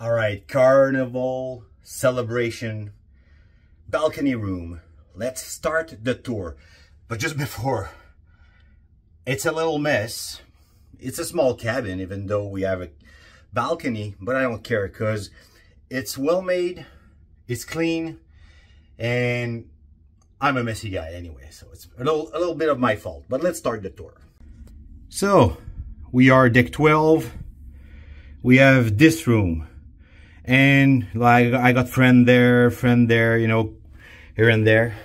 All right, carnival celebration balcony room. Let's start the tour. But just before, it's a little mess. It's a small cabin, even though we have a balcony, but I don't care because it's well made, it's clean, and I'm a messy guy anyway, so it's a little, a little bit of my fault. But let's start the tour. So, we are deck 12. We have this room. And like I got friend there, friend there, you know, here and there.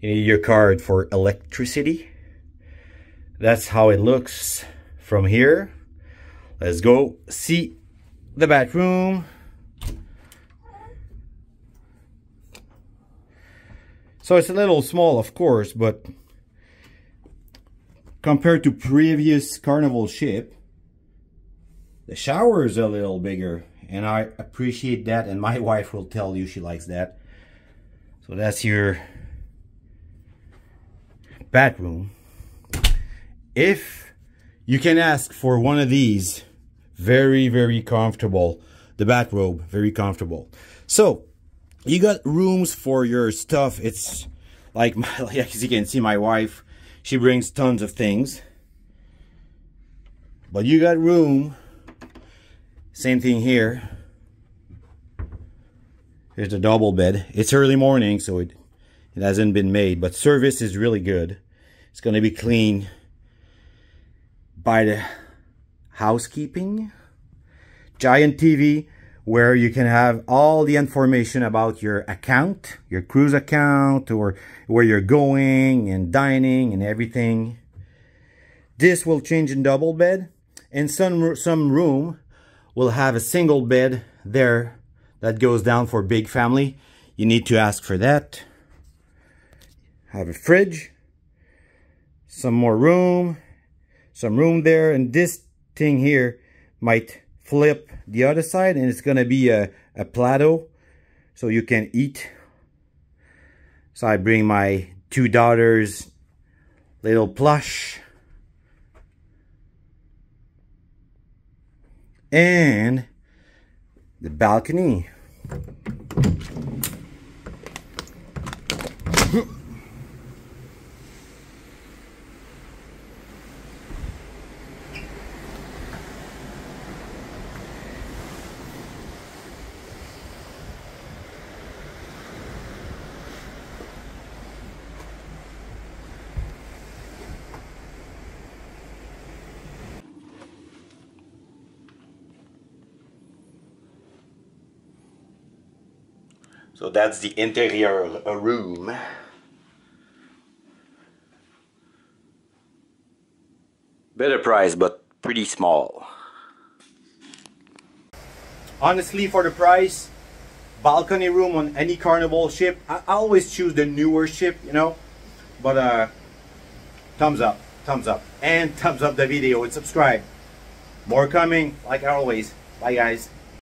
You need your card for electricity. That's how it looks from here. Let's go see the bathroom. So it's a little small, of course, but compared to previous Carnival ship, the shower is a little bigger and I appreciate that and my wife will tell you she likes that. So that's your bathroom. If you can ask for one of these, very, very comfortable. The bathrobe, very comfortable. So, you got rooms for your stuff. It's like, my, as you can see, my wife, she brings tons of things. But you got room. Same thing here. Here's the double bed. It's early morning, so it, it hasn't been made. But service is really good. It's going to be clean by the housekeeping. Giant TV where you can have all the information about your account, your cruise account, or where you're going and dining and everything. This will change in double bed. And some, some room will have a single bed there that goes down for big family. You need to ask for that. Have a fridge. Some more room. Some room there. And this thing here might flip the other side and it's to be a, a plateau so you can eat. So I bring my two daughters little plush and the balcony. So that's the interior room. Better price, but pretty small. Honestly, for the price, balcony room on any carnival ship, I, always choose the newer ship, you know. But uh, thumbs up, thumbs up, and thumbs up the video and subscribe. More coming, like always. Bye guys.